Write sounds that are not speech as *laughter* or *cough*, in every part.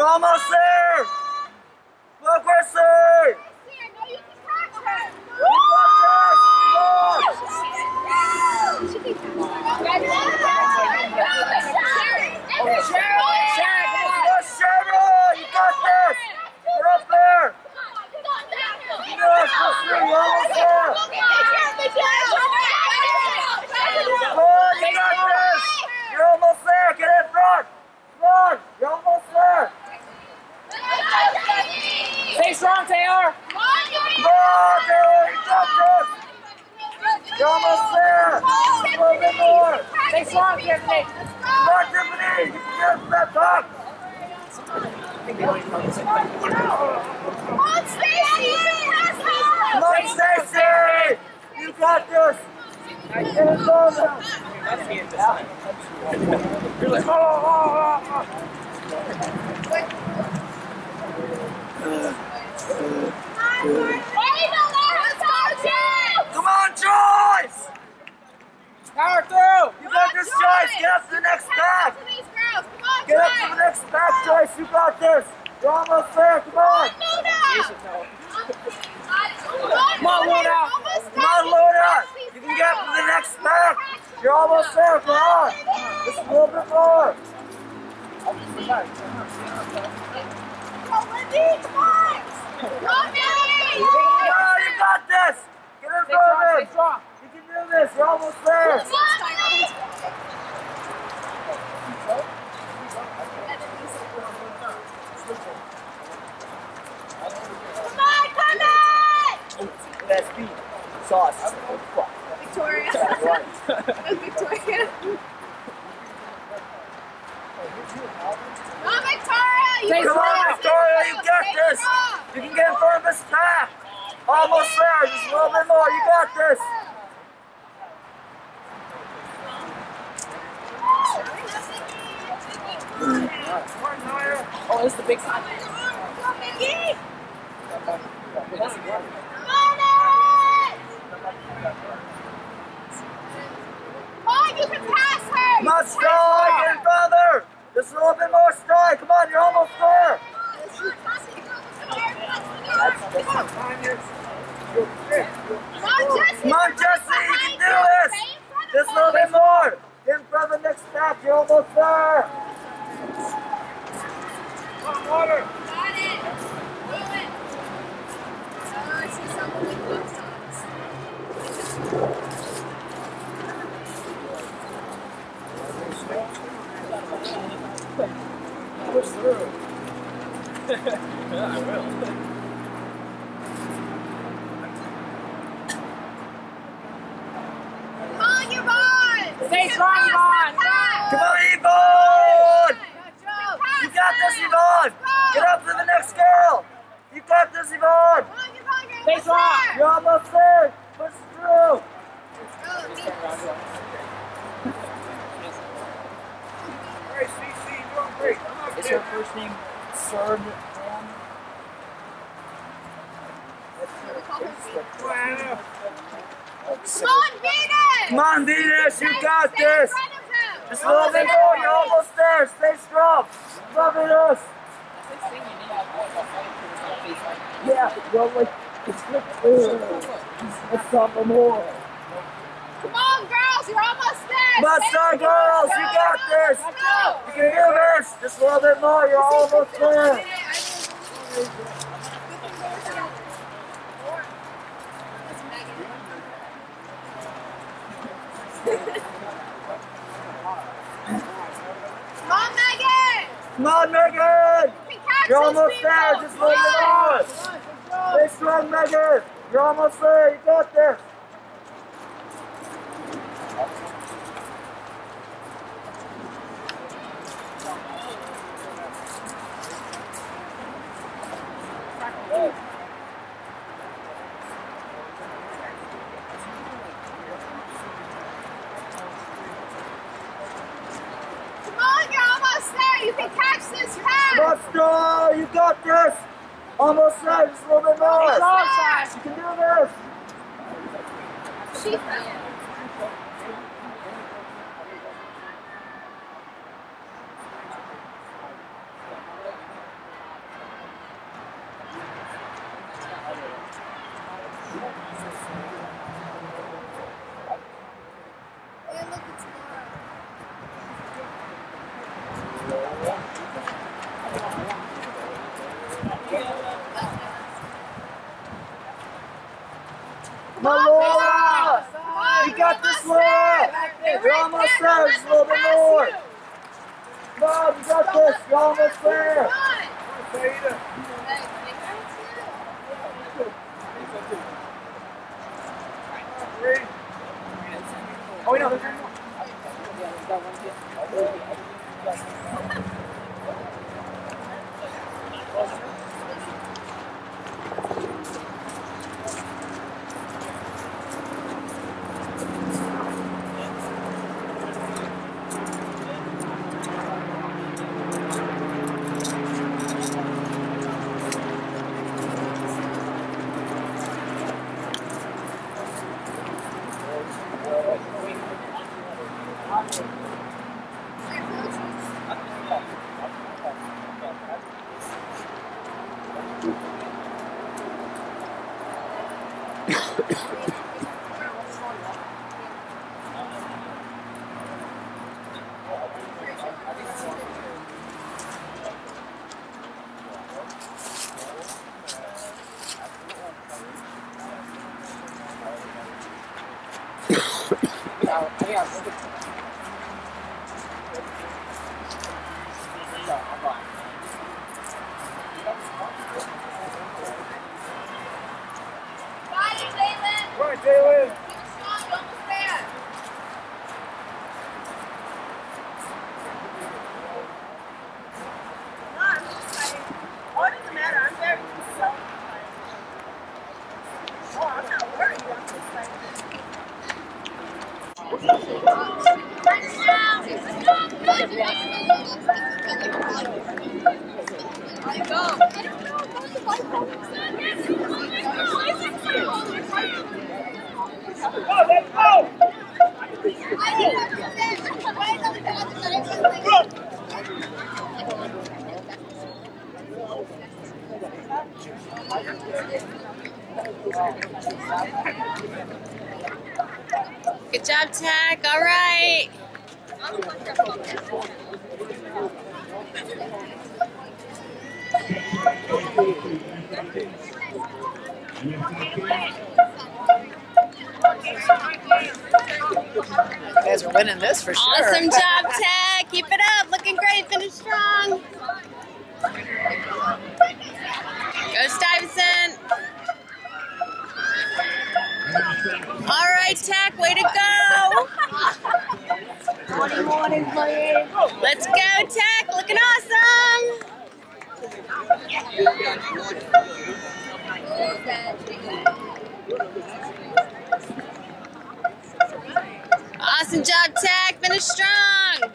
You're almost there! Come on, Gracie! Gracie, I know you can catch her. You got this! Come on! Come on, Cheryl! You got this! Get up there! Yes, let's see, you're almost there! Come on, you got this! You're almost there! Get in front! Come on! You're almost there! Stay strong, Taylor! Come on, Taylor! You got this! You're almost there! A little more! Stay strong, Tiffany! Come on, Tiffany! You can get that back! Come on, Stacy! You got this! Get oh, oh. Come on, Joyce! Power through! You got this, Joyce! Get up to the next pack! Get up to the next pack, Joyce! You got this! You're almost there! Come on! Come on, Luna! Come on, Luna! You can get up to the next pack! You're almost there! Come on! Just a little bit more! Come on, oh, you got this! Get in Stay strong, front of stay him! strong! You can do this! You're almost there! That's beef. Sauce. Oh, fuck. Victoria. Right. Victoria. Not Victoria! You Come on, Victoria, you got this! You can get in front of this pack! Almost there, just a little bit more, you got this! Oh, this is the big sign. Oh, you can pass her! Come on, stride, get in front! Just a little bit more come on, you're almost there! Come on, Jesse, you can do this! Just a little bit more! Get in front of the next pack, you're almost there! Come on, water! Got it. Do it. Oh, I see something with those dogs. Push through. yeah, *laughs* I will. Come on, Yvonne! Stay You can strong, pass Yvonne. that pass. Come on, Yvonne! Pass You got this, her. Yvonne! Get up to the next girl! You got this, Yvonne! Come on, Yvonne, you're almost there. You're almost there! Push through! Me. Hey, CC, doing great. Is kid. her first name Serb Ram? Come on, Venus! Come on, Venus, you got Stay this! in front of him. Just a little bit more, you're almost there! Stay strong! Love Venus! Yeah, well, like, it's like, ugh. Let's talk more. Come on, girls, you're almost there. Come on, Star Girls, you got this! Go. You can do this! Just a little bit more, you're almost there! Come on, Megan. Come on, Megan! You can catch You're almost there, just little bit more! Stay strong, Megan! You're almost there. You got this. Come on, you're almost there. You can catch this pass. Let's go. Got this. Almost there. Just a little bit more. You can do this. She Malora. You got this one. You're almost there. Just a little bit more. On. You got this. You're almost there. Oh, wait, no, there's Got Tech. All right. You guys are winning this for sure. Awesome *laughs* job, Tech. Keep it up. Looking great. Finish strong. Go Stuyvesant. All right, Tech. Way to go. Let's go, Tech. Looking awesome. Awesome job, Tech. Finish strong.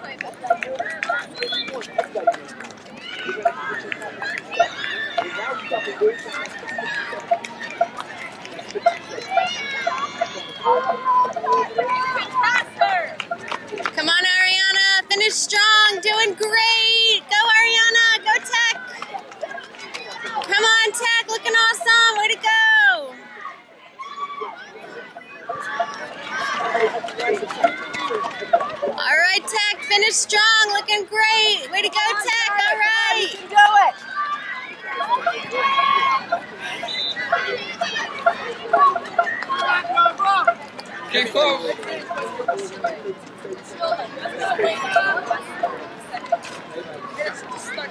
ください。All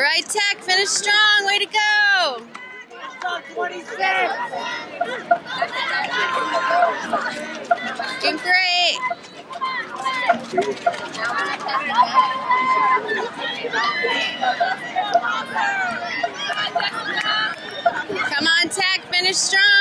right, Tech, finish strong. Way to go. 26. Doing great. Come on, Tech, finish strong.